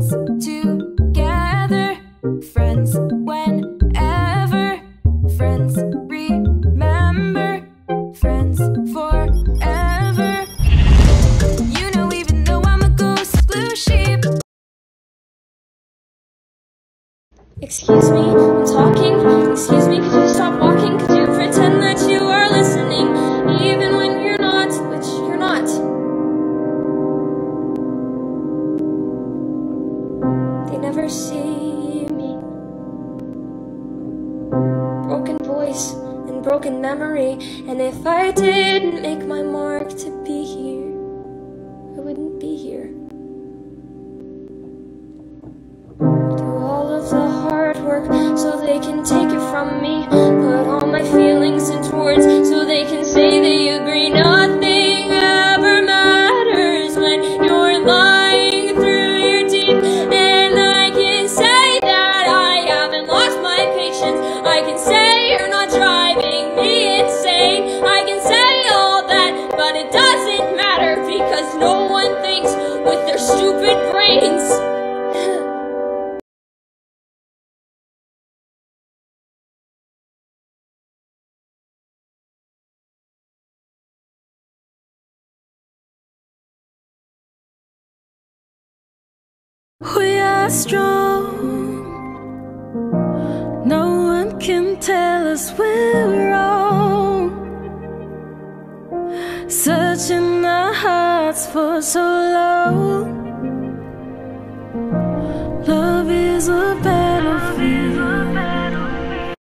friends together, friends whenever, friends remember, friends forever. You know, even though I'm a blue sheep. Excuse me, I'm talking. Excuse me, could you stop never see me. Broken voice and broken memory, and if I didn't make my mark to be here, I wouldn't be here. We are strong. No one can tell us we're wrong. Searching our hearts for so long. Love is a battle.